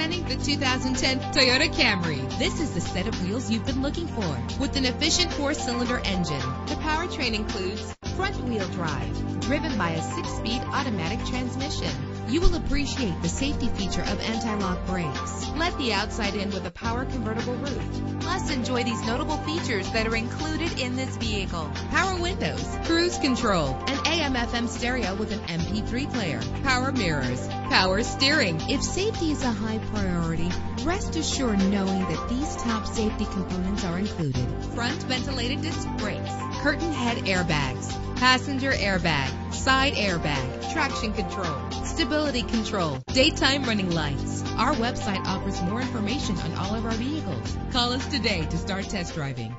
2010 Toyota Camry. This is the set of wheels you've been looking for with an efficient four-cylinder engine. The powertrain includes front-wheel drive driven by a six-speed automatic transmission. You will appreciate the safety feature of anti-lock brakes. Let the outside in with a power convertible roof. Plus, enjoy these notable features that are included in this vehicle. Power windows, cruise control, AM FM stereo with an MP3 player, power mirrors, power steering. If safety is a high priority, rest assured knowing that these top safety components are included. Front ventilated disc brakes, curtain head airbags, passenger airbag, side airbag, traction control, stability control, daytime running lights. Our website offers more information on all of our vehicles. Call us today to start test driving.